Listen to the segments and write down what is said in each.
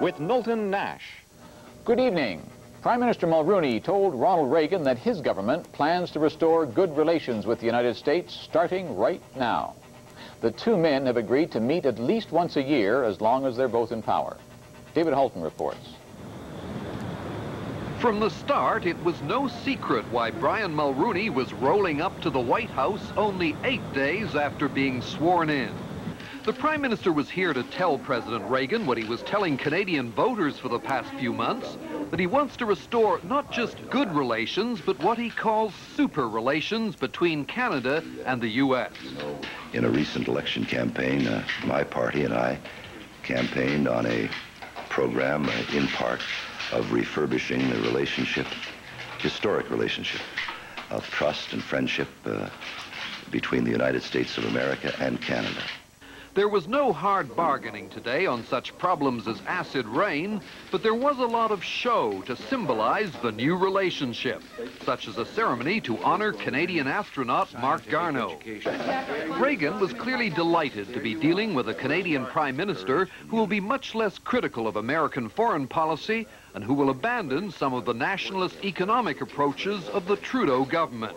With Knowlton Nash. Good evening. Prime Minister Mulroney told Ronald Reagan that his government plans to restore good relations with the United States starting right now. The two men have agreed to meet at least once a year as long as they're both in power. David Halton reports. From the start, it was no secret why Brian Mulroney was rolling up to the White House only eight days after being sworn in. The Prime Minister was here to tell President Reagan what he was telling Canadian voters for the past few months, that he wants to restore not just good relations, but what he calls super relations between Canada and the U.S. In a recent election campaign, uh, my party and I campaigned on a program, uh, in part, of refurbishing the relationship, historic relationship of trust and friendship uh, between the United States of America and Canada. There was no hard bargaining today on such problems as acid rain, but there was a lot of show to symbolize the new relationship, such as a ceremony to honor Canadian astronaut Marc Garneau. Reagan was clearly delighted to be dealing with a Canadian prime minister who will be much less critical of American foreign policy and who will abandon some of the nationalist economic approaches of the Trudeau government.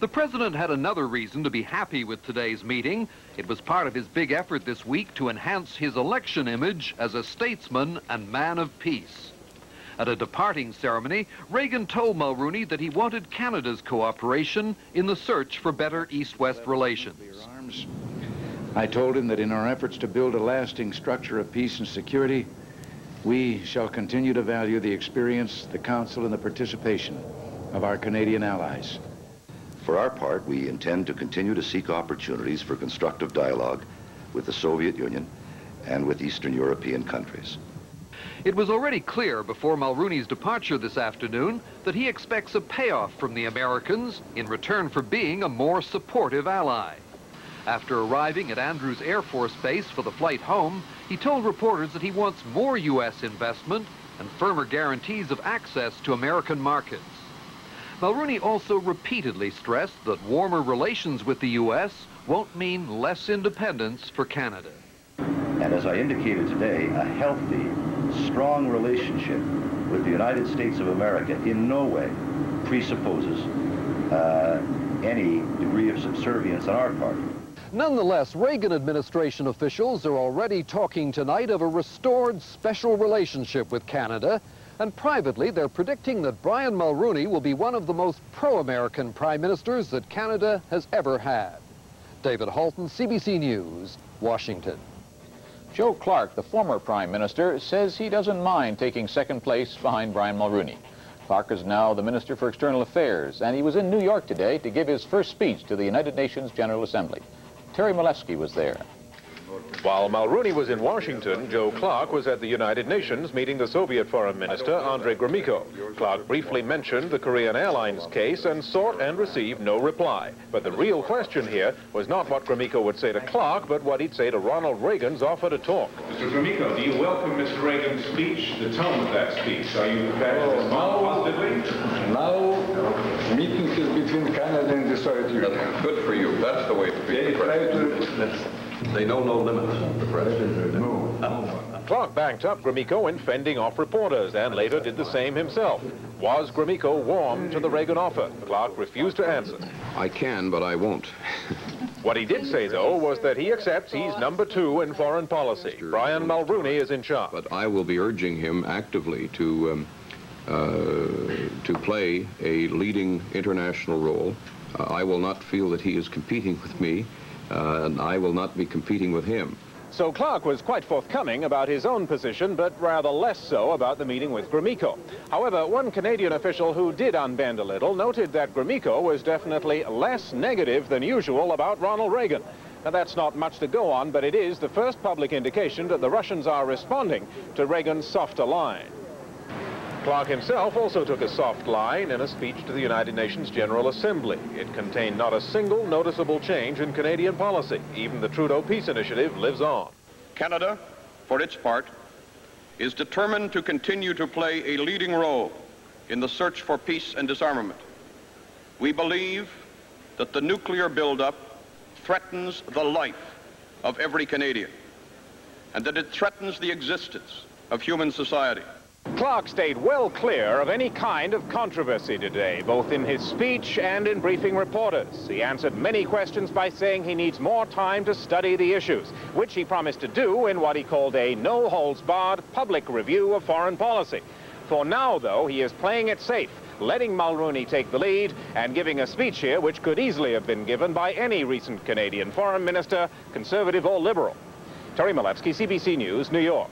The president had another reason to be happy with today's meeting. It was part of his big effort this week to enhance his election image as a statesman and man of peace. At a departing ceremony, Reagan told Mulroney that he wanted Canada's cooperation in the search for better East-West relations. I told him that in our efforts to build a lasting structure of peace and security, we shall continue to value the experience, the counsel, and the participation of our Canadian allies. For our part, we intend to continue to seek opportunities for constructive dialogue with the Soviet Union and with Eastern European countries. It was already clear before Mulroney's departure this afternoon that he expects a payoff from the Americans in return for being a more supportive ally. After arriving at Andrews Air Force Base for the flight home, he told reporters that he wants more U.S. investment and firmer guarantees of access to American markets. Mulroney also repeatedly stressed that warmer relations with the U.S. won't mean less independence for Canada. And as I indicated today, a healthy, strong relationship with the United States of America in no way presupposes uh, any degree of subservience on our part. Nonetheless, Reagan administration officials are already talking tonight of a restored special relationship with Canada and privately, they're predicting that Brian Mulroney will be one of the most pro-American prime ministers that Canada has ever had. David Halton, CBC News, Washington. Joe Clark, the former prime minister, says he doesn't mind taking second place behind Brian Mulroney. Clark is now the Minister for External Affairs, and he was in New York today to give his first speech to the United Nations General Assembly. Terry Milewski was there. While Mulroney was in Washington, Joe Clark was at the United Nations meeting the Soviet Foreign Minister, Andrei Gromyko. Clark briefly mentioned the Korean Airlines case and sought and received no reply. But the real question here was not what Gromyko would say to Clark, but what he'd say to Ronald Reagan's offer to talk. Mr. Gromyko, do you welcome Mr. Reagan's speech, the tone of that speech? Are you prepared to respond positively? Now, meeting is between Canada and the Soviet Union. Good for you. That's the way to treat the president. They know no limits, the president. No. Clark backed up Gromyko in fending off reporters and later did the same himself. Was Gromyko warm to the Reagan offer? Clark refused to answer. I can, but I won't. what he did say, though, was that he accepts he's number two in foreign policy. Brian Mulroney is in charge. But I will be urging him actively to, um, uh, to play a leading international role. Uh, I will not feel that he is competing with me uh, and I will not be competing with him. So Clark was quite forthcoming about his own position, but rather less so about the meeting with Gromyko. However, one Canadian official who did unbend a little noted that Gromyko was definitely less negative than usual about Ronald Reagan. Now, that's not much to go on, but it is the first public indication that the Russians are responding to Reagan's softer line. Clark himself also took a soft line in a speech to the United Nations General Assembly. It contained not a single noticeable change in Canadian policy. Even the Trudeau Peace Initiative lives on. Canada, for its part, is determined to continue to play a leading role in the search for peace and disarmament. We believe that the nuclear buildup threatens the life of every Canadian. and that it threatens the existence of human society. Clark stayed well clear of any kind of controversy today, both in his speech and in briefing reporters. He answered many questions by saying he needs more time to study the issues, which he promised to do in what he called a no-holds-barred public review of foreign policy. For now, though, he is playing it safe, letting Mulroney take the lead and giving a speech here which could easily have been given by any recent Canadian foreign minister, conservative or liberal. Terry Milewski, CBC News, New York.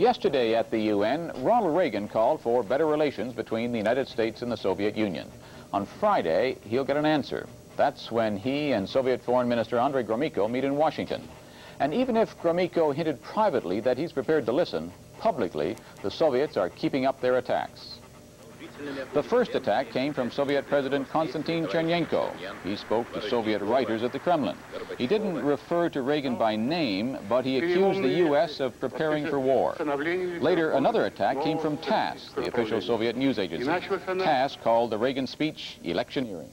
Yesterday at the UN, Ronald Reagan called for better relations between the United States and the Soviet Union. On Friday, he'll get an answer. That's when he and Soviet Foreign Minister Andrei Gromyko meet in Washington. And even if Gromyko hinted privately that he's prepared to listen, publicly, the Soviets are keeping up their attacks. The first attack came from Soviet President Konstantin Chernenko. He spoke to Soviet writers at the Kremlin. He didn't refer to Reagan by name, but he accused the U.S. of preparing for war. Later, another attack came from TASS, the official Soviet news agency. TASS called the Reagan speech electioneering.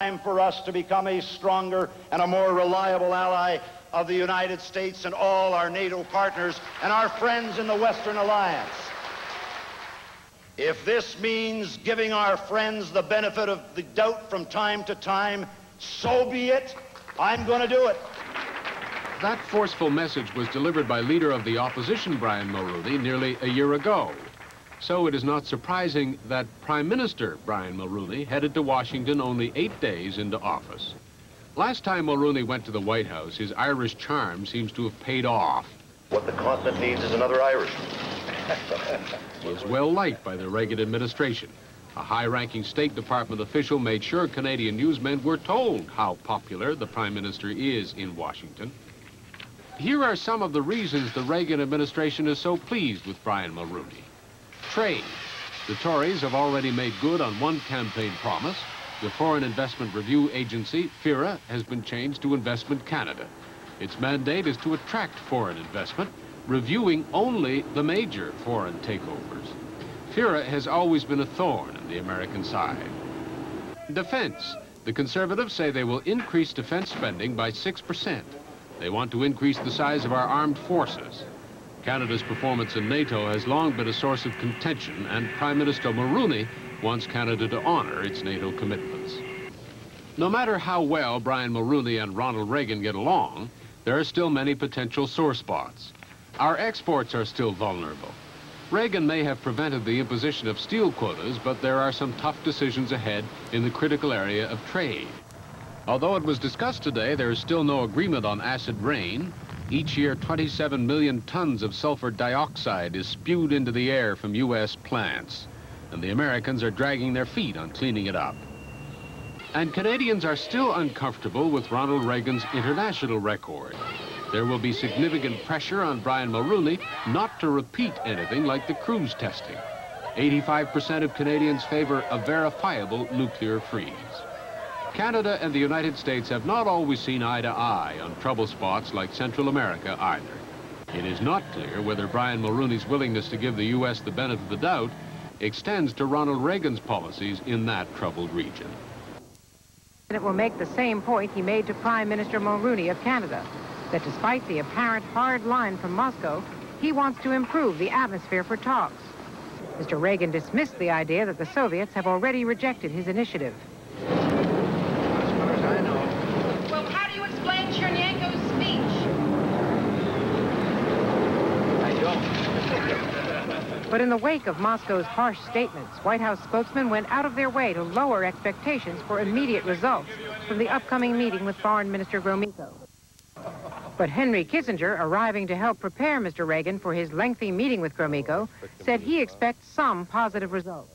Time for us to become a stronger and a more reliable ally of the United States and all our NATO partners and our friends in the Western Alliance. If this means giving our friends the benefit of the doubt from time to time, so be it. I'm going to do it. That forceful message was delivered by leader of the opposition, Brian Mulroney, nearly a year ago. So it is not surprising that Prime Minister Brian Mulroney headed to Washington only eight days into office. Last time Mulroney went to the White House, his Irish charm seems to have paid off. What the continent needs is another Irishman. Was well liked by the Reagan administration. A high-ranking State Department official made sure Canadian newsmen were told how popular the Prime Minister is in Washington. Here are some of the reasons the Reagan administration is so pleased with Brian Mulroney. Trade. The Tories have already made good on one campaign promise. The Foreign Investment Review Agency, FIRA, has been changed to Investment Canada. Its mandate is to attract foreign investment reviewing only the major foreign takeovers. FIRA has always been a thorn in the American side. Defense. The conservatives say they will increase defense spending by 6%. They want to increase the size of our armed forces. Canada's performance in NATO has long been a source of contention, and Prime Minister Mulroney wants Canada to honor its NATO commitments. No matter how well Brian Mulroney and Ronald Reagan get along, there are still many potential sore spots. Our exports are still vulnerable. Reagan may have prevented the imposition of steel quotas, but there are some tough decisions ahead in the critical area of trade. Although it was discussed today, there is still no agreement on acid rain. Each year, 27 million tons of sulfur dioxide is spewed into the air from U.S. plants, and the Americans are dragging their feet on cleaning it up. And Canadians are still uncomfortable with Ronald Reagan's international record there will be significant pressure on Brian Mulroney not to repeat anything like the cruise testing. 85% of Canadians favor a verifiable nuclear freeze. Canada and the United States have not always seen eye to eye on trouble spots like Central America either. It is not clear whether Brian Mulroney's willingness to give the U.S. the benefit of the doubt extends to Ronald Reagan's policies in that troubled region. And it will make the same point he made to Prime Minister Mulroney of Canada that despite the apparent hard line from Moscow, he wants to improve the atmosphere for talks. Mr. Reagan dismissed the idea that the Soviets have already rejected his initiative. As far as I know. Well, how do you explain Chernenko's speech? I don't. but in the wake of Moscow's harsh statements, White House spokesmen went out of their way to lower expectations for immediate results from the upcoming meeting with Foreign Minister Gromyko. But Henry Kissinger, arriving to help prepare Mr. Reagan for his lengthy meeting with Gromyko, said he expects some positive results.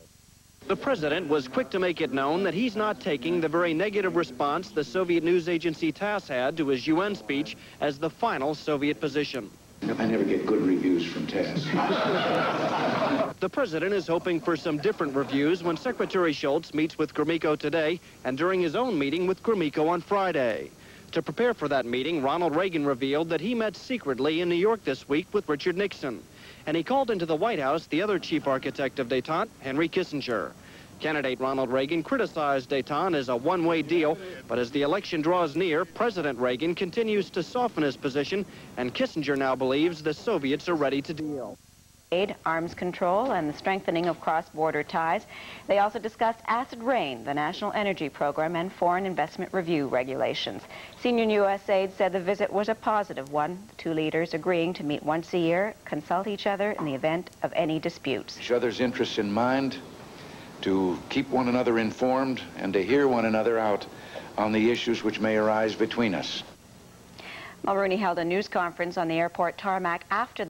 The president was quick to make it known that he's not taking the very negative response the Soviet news agency TASS had to his UN speech as the final Soviet position. I never get good reviews from TASS. the president is hoping for some different reviews when Secretary Shultz meets with Gromyko today and during his own meeting with Gromyko on Friday. To prepare for that meeting, Ronald Reagan revealed that he met secretly in New York this week with Richard Nixon. And he called into the White House the other chief architect of detente, Henry Kissinger. Candidate Ronald Reagan criticized detente as a one-way deal, but as the election draws near, President Reagan continues to soften his position, and Kissinger now believes the Soviets are ready to deal aid, arms control, and the strengthening of cross-border ties. They also discussed acid rain, the National Energy Program, and foreign investment review regulations. Senior U.S. aide said the visit was a positive one, the two leaders agreeing to meet once a year, consult each other in the event of any disputes. Each other's interests in mind, to keep one another informed, and to hear one another out on the issues which may arise between us. Mulroney held a news conference on the airport tarmac after